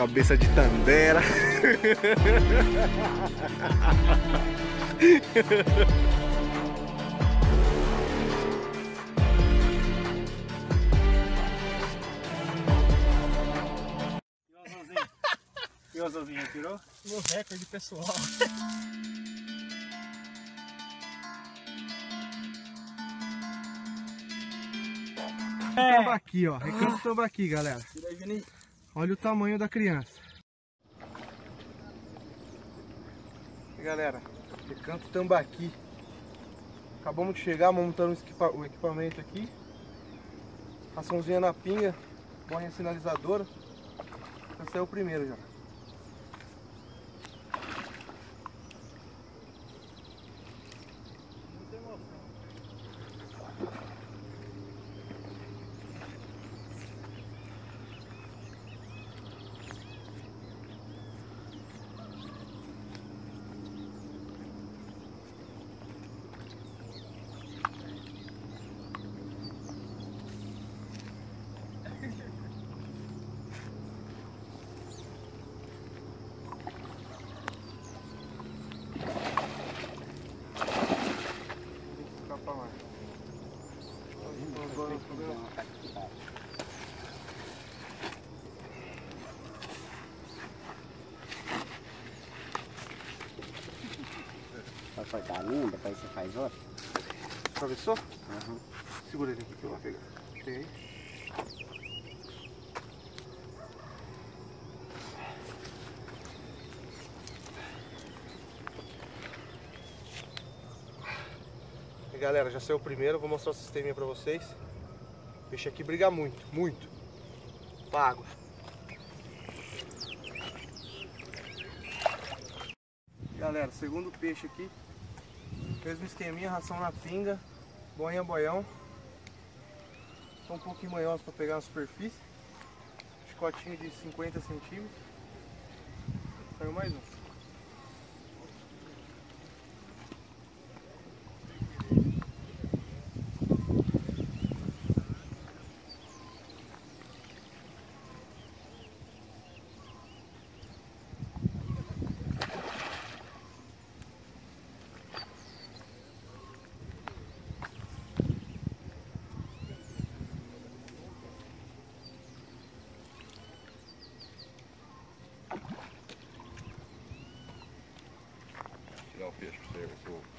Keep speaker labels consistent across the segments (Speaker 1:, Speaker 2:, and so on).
Speaker 1: cabeça de tandera.
Speaker 2: E azulzinho tirou?
Speaker 3: Meu recorde pessoal.
Speaker 1: Tambaqui, ó. Recanto tambaqui, galera.
Speaker 3: Tira aí, Juninho.
Speaker 1: Olha o tamanho da criança. E galera, recanto tambaqui. Acabamos de chegar, montando o equipamento aqui. Raçãozinha na pinga, boinha sinalizadora. Esse é o primeiro já.
Speaker 2: Cortar um, depois você faz outro?
Speaker 1: Atravessou?
Speaker 2: Uhum.
Speaker 1: Segura ele aqui que eu vou pegar. Peguei. E galera, já saiu o primeiro, vou mostrar o sisteminha pra vocês. O peixe aqui briga muito, muito. Com a água. Galera, segundo peixe aqui. Mesmo esqueminha, ração na pinga, boinha boião. São um pouquinho maiores para pegar na superfície. Chicotinho de 50 centímetros. Saiu mais um.
Speaker 4: Tirar o peixe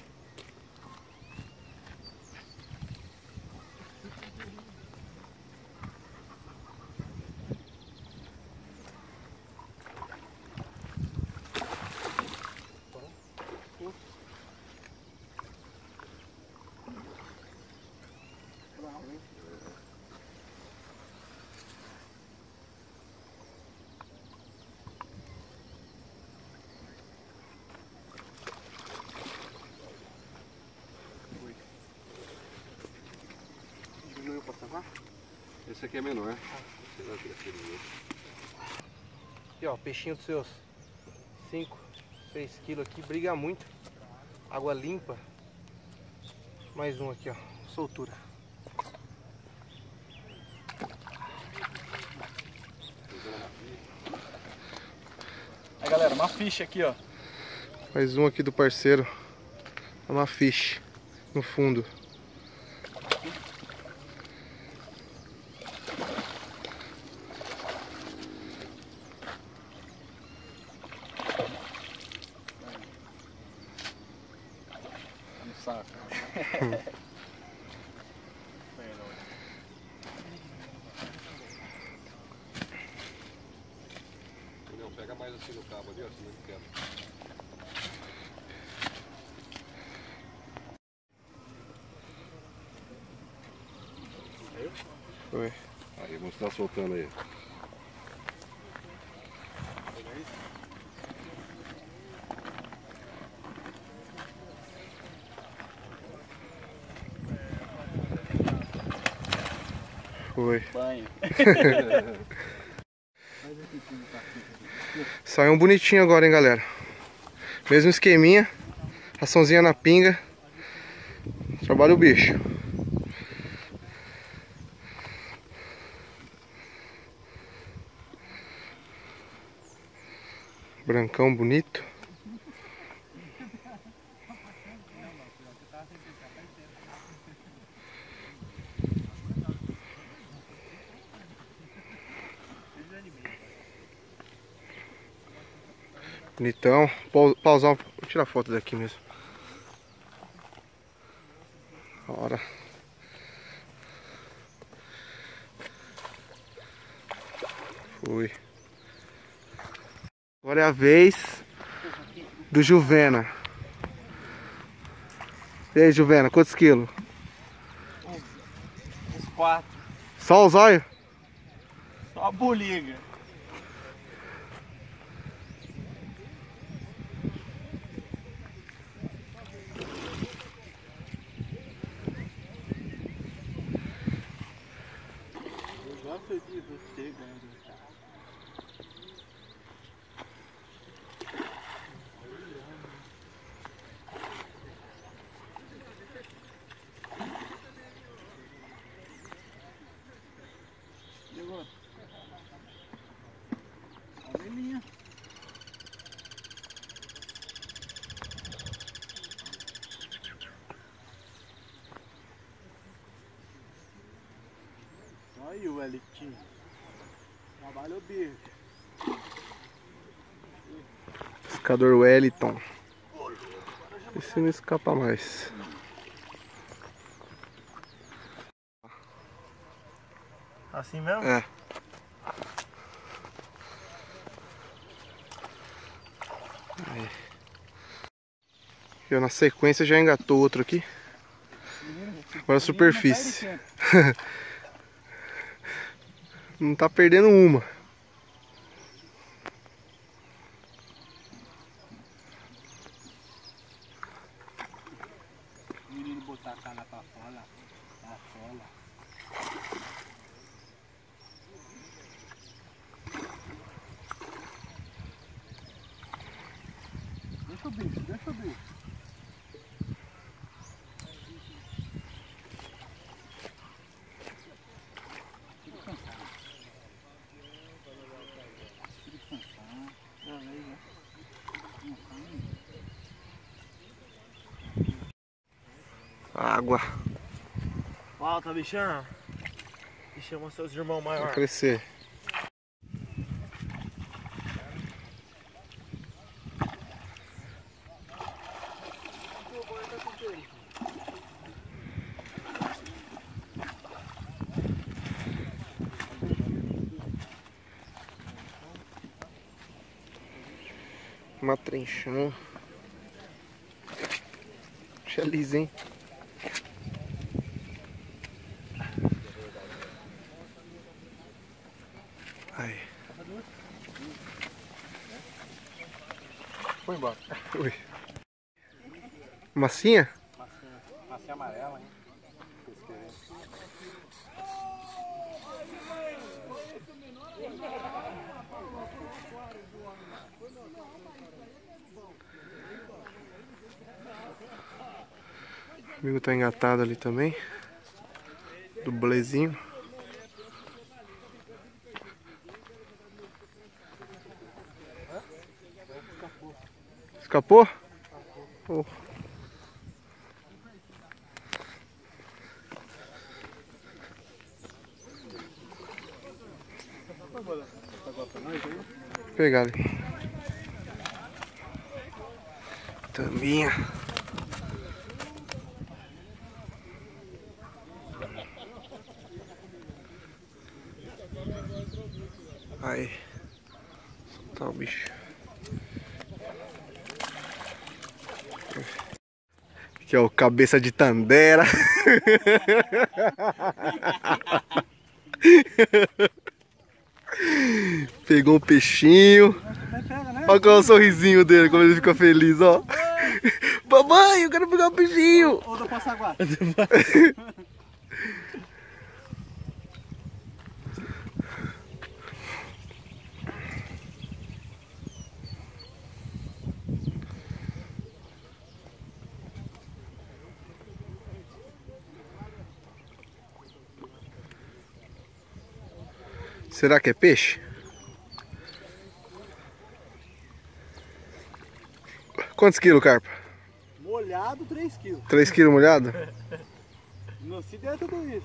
Speaker 4: Esse aqui é menor.
Speaker 1: Aqui ó, peixinho dos seus 5, 6 quilos aqui, briga muito. Água limpa. Mais um aqui ó, soltura.
Speaker 3: Aí galera, uma ficha aqui, ó.
Speaker 1: Mais um aqui do parceiro. É uma fish no fundo.
Speaker 4: Pega mais assim no cabo ali, ó, senão ele quebra.
Speaker 1: Foi.
Speaker 4: Aí, vamos estar soltando aí.
Speaker 1: Foi.
Speaker 3: Banho.
Speaker 1: Saiu um bonitinho agora, hein, galera. Mesmo esqueminha. Raçãozinha na pinga. Trabalha o bicho. Brancão bonito. Pau- Pausar, vou tirar foto daqui mesmo. Hora. Foi. Agora é a vez do Juvena. E aí, Juvena, quantos quilos?
Speaker 3: Uns quatro.
Speaker 1: Só os olhos?
Speaker 3: Só a boliga. Aí o Elitinho. Trabalho bicho.
Speaker 1: Pescador Wellington. Esse não escapa mais.
Speaker 3: Assim mesmo?
Speaker 1: É. Aí. Eu na sequência já engatou outro aqui. Agora a superfície. Não tá perdendo uma.
Speaker 3: O menino botar a cara pra fora. Pra fora. Deixa o bicho, deixa o bicho. Fica cansado. Fica cansado. Beleza. Não cai.
Speaker 1: Água.
Speaker 3: Falta, bichão. E chama seus irmãos
Speaker 1: Vai
Speaker 3: maiores.
Speaker 1: crescer. Uma trenchão. Puxa liso, hein? Aí.
Speaker 3: Foi embora.
Speaker 1: Ui. Massinha?
Speaker 3: Massinha amarela, hein?
Speaker 1: O amigo tá engatado ali também. Do Escapou? Oh. Pegar ali. Taminha. Aí. Soltar o bicho. Aqui é o cabeça de Tandera. Pegou um peixinho. Olha é o sorrisinho dele, como ele fica feliz, ó. Papai, eu quero pegar um peixinho.
Speaker 3: Ou Passaguá.
Speaker 1: Será que é peixe? Quantos quilos, carpa?
Speaker 3: Molhado 3 quilos.
Speaker 1: 3 quilos molhado?
Speaker 3: Não se der tudo isso.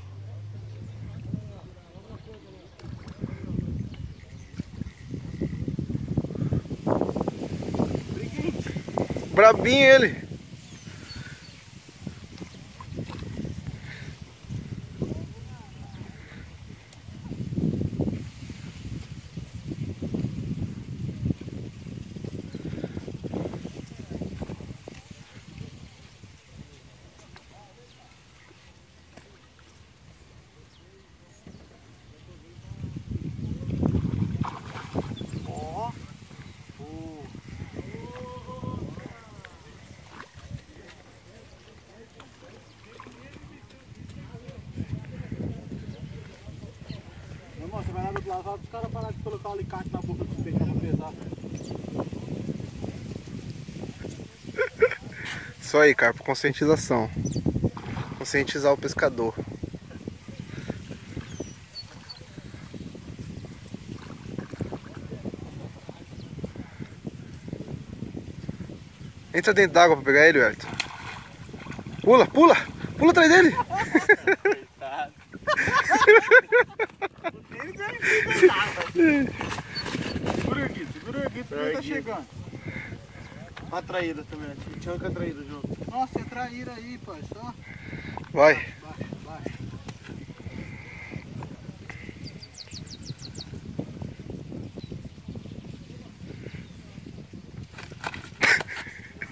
Speaker 1: Brabinho ele.
Speaker 3: Fala pros caras parar de colocar o alicate na boca dos peixes pra pesar.
Speaker 1: Isso aí, carpa, conscientização. Conscientizar o pescador. Entra dentro d'água pra pegar ele, Wellington. Pula, pula! Pula atrás dele!
Speaker 3: Segura aqui, segura aqui, porque tá chegando.
Speaker 1: A traíra também, tinha que a traíra junto.
Speaker 3: Nossa, é traíra aí, pai, só.
Speaker 1: Vai.
Speaker 3: Baixa, baixa.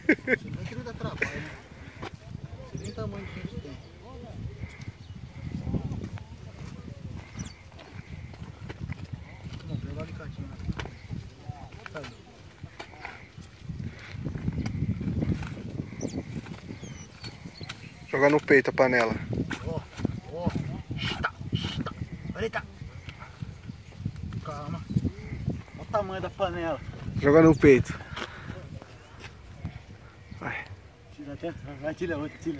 Speaker 3: Você não queria dar trabalho, né? Você nem o tamanho que a gente tem. Não, pegou o alicatinho lá. Cadê?
Speaker 1: Jogar no peito a panela.
Speaker 3: Ó, ó. Tá, tá. Eita. Calma. Olha o tamanho da panela.
Speaker 1: Joga no peito.
Speaker 3: Tira até. Vai, tira outra, tira.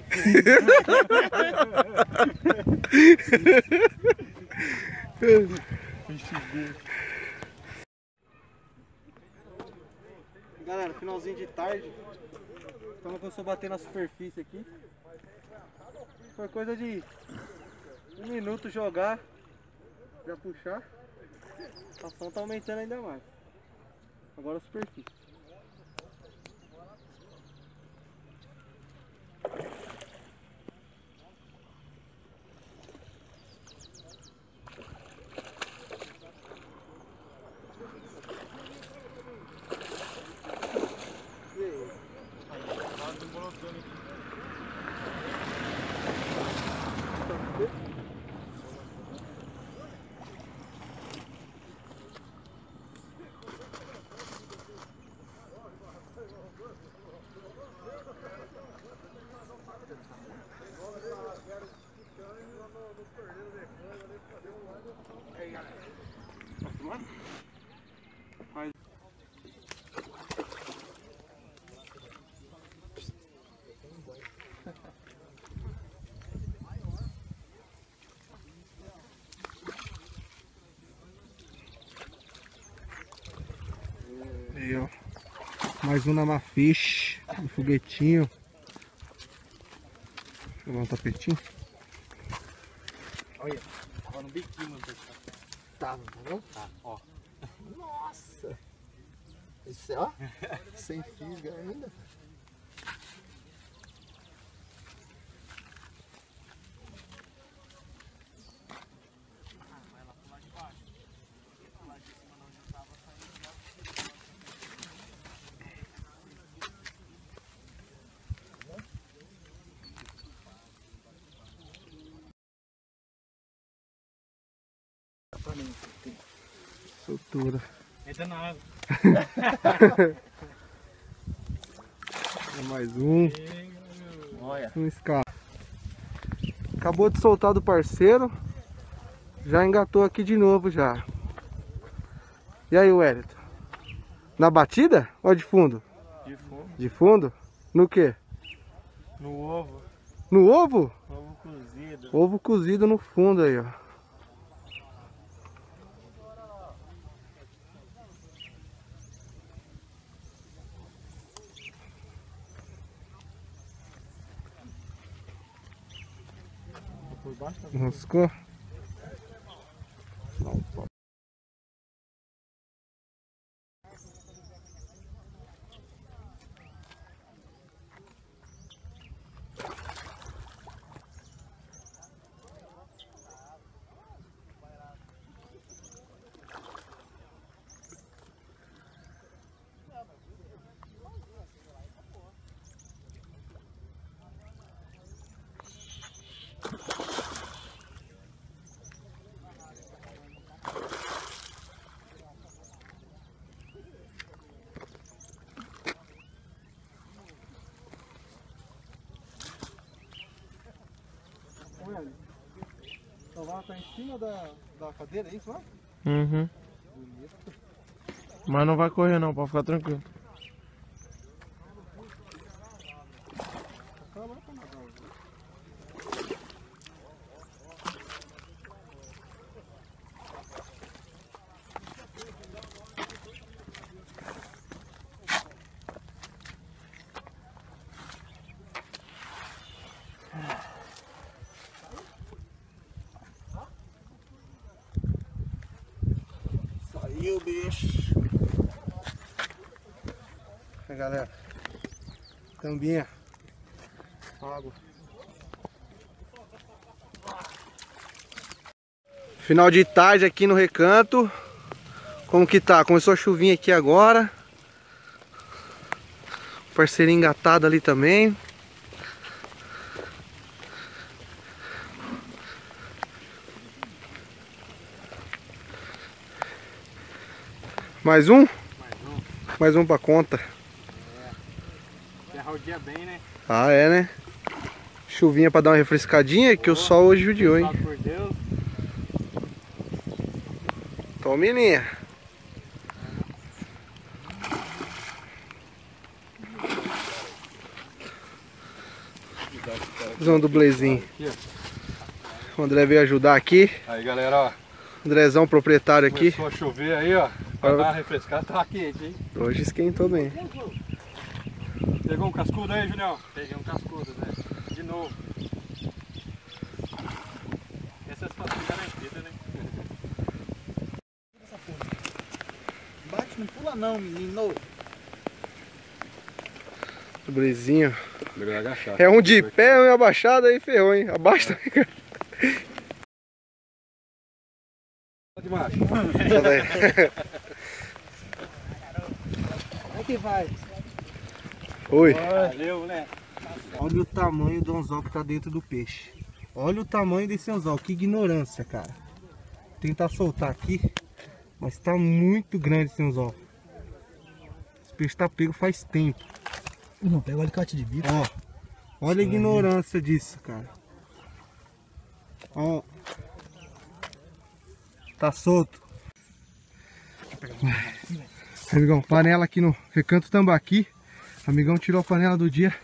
Speaker 3: Galera, finalzinho de tarde. Então começou a bater na superfície aqui. Foi coisa de um minuto jogar, já puxar. A ação tá aumentando ainda mais. Agora a superfície.
Speaker 1: Mais um na Mafish. Um foguetinho. Deixa eu dar um tapetinho.
Speaker 3: Olha, tava no biquinho, mano.
Speaker 2: Tava, tá vendo?
Speaker 3: Tá, ó.
Speaker 2: Nossa! Esse, ó, sem fisga ainda.
Speaker 1: Soltura.
Speaker 3: Entra na água.
Speaker 1: Mais um.
Speaker 3: Olha.
Speaker 1: Um escala. Acabou de soltar do parceiro. Já engatou aqui de novo já. E aí, Wellington? Na batida ou de fundo?
Speaker 3: De fundo.
Speaker 1: De fundo? No que?
Speaker 3: No ovo.
Speaker 1: No ovo?
Speaker 3: Ovo cozido.
Speaker 1: Ovo cozido no fundo aí, ó. Ну Москва. Vai tá em cima da, da cadeira, é isso lá?
Speaker 5: Uhum. Mas não vai correr não, pode ficar tranquilo.
Speaker 1: Tá lá pra nadar. Saiu, bicho. Aí, galera. Tambinha. Água. Final de tarde aqui no recanto. Como que tá? Começou a chuvinha aqui agora. O parceirinho engatado ali também. Mais um? Mais um pra conta.
Speaker 3: Ferrar o dia bem, né?
Speaker 1: Ah, é, né? Chuvinha pra dar uma refrescadinha, que o sol hoje judiou, hein?
Speaker 3: Por Deus.
Speaker 1: Tome linha. Fazer um dublezinho. O André veio ajudar aqui.
Speaker 4: Aí galera, ó,
Speaker 1: Andrezão, proprietário aqui.
Speaker 4: começou a chover aí, ó. Pra dar uma refrescada, tá quente, hein?
Speaker 1: Hoje esquentou bem.
Speaker 4: Pegou um cascudo aí, Julião?
Speaker 3: Peguei um cascudo, né? De novo. Essa é a situação garantida, né? Bate, não pula não, menino.
Speaker 4: Agachar.
Speaker 1: É um de pé, um abaixado aí ferrou, hein? Abaixa também,
Speaker 4: De
Speaker 1: cara.
Speaker 3: Como é que vai?
Speaker 1: Oi.
Speaker 3: Valeu, né?
Speaker 1: Olha o tamanho do anzol que tá dentro do peixe. Olha o tamanho desse anzol, que ignorância, cara. Vou tentar soltar aqui, mas tá muito grande esse anzol. Esse peixe tá pego faz tempo.
Speaker 3: Não, pega o alicate de bico.
Speaker 1: Ó, olha a ignorância disso, cara. Ó. Tá solto. Amigão, panela aqui no Recanto Tambaqui. Amigão tirou a panela do dia.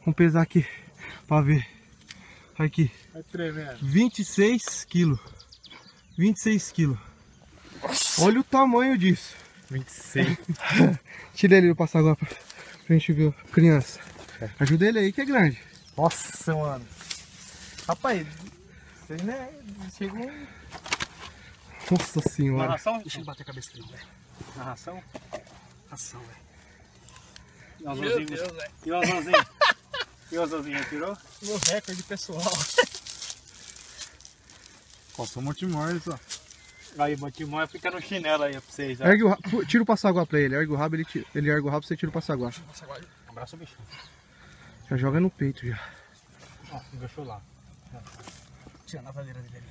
Speaker 1: Vamos pesar aqui pra ver. Olha aqui.
Speaker 3: Vai tremendo.
Speaker 1: 26 quilos. 26 quilos. Olha o tamanho disso.
Speaker 3: 26.
Speaker 1: Tira ele do passaguá pra, pra gente ver criança. Ajuda ele aí que é grande.
Speaker 3: Nossa, mano. Rapaz, vocês né? Chegou
Speaker 1: Nossa senhora.
Speaker 3: Narração? Deixa eu bater a cabeça dele, velho. Narração? Narração, velho. Meu Deus, velho. E o azulzinho? E o azulzinho, tirou?
Speaker 6: Meu recorde pessoal.
Speaker 3: Passou um monte de morte, ó. Aí, Montimóia fica no chinelo aí pra vocês, ó.
Speaker 1: Ergue o rabo, tira o passaguá pra ele. Ergue o rabo, ele, tira, ele ergue o rabo, você tira o passaguá.
Speaker 3: Abraça o bicho.
Speaker 1: Já joga no peito já.
Speaker 3: Ó, enganchou lá. Tira na vadeira dele ali.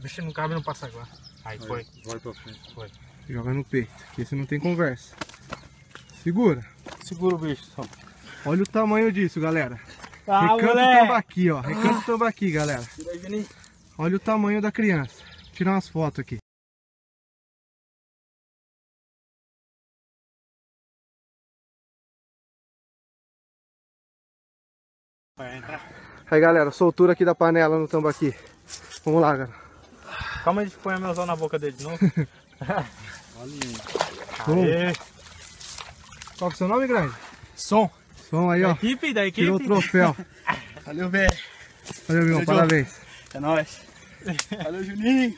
Speaker 3: Deixa não cabe no passaguá. Aí, foi.
Speaker 4: Vai pra frente.
Speaker 3: Foi.
Speaker 1: Joga no peito, que esse não tem conversa. Segura.
Speaker 3: Segura o bicho, só.
Speaker 1: Olha o tamanho disso, galera.
Speaker 3: Ah,
Speaker 1: Recanto
Speaker 3: moleque!
Speaker 1: tambaqui, ó. Recanto tambaqui, galera.
Speaker 3: Aí.
Speaker 1: Olha o tamanho da criança. Vou tirar umas fotos aqui. Aí, galera, soltura aqui da panela no tambaqui. Vamos lá, galera.
Speaker 3: Calma, a gente põe a melzão na boca dele de novo.
Speaker 1: Vamos.
Speaker 3: Aê.
Speaker 1: Qual que é o seu nome, grande?
Speaker 3: Som.
Speaker 1: Som aí,
Speaker 3: Da
Speaker 1: ó.
Speaker 3: equipe, da equipe.
Speaker 1: Tirou o troféu.
Speaker 3: Valeu, velho. Valeu, meu, parabéns.
Speaker 2: É nóis.
Speaker 3: Valeu, Juninho.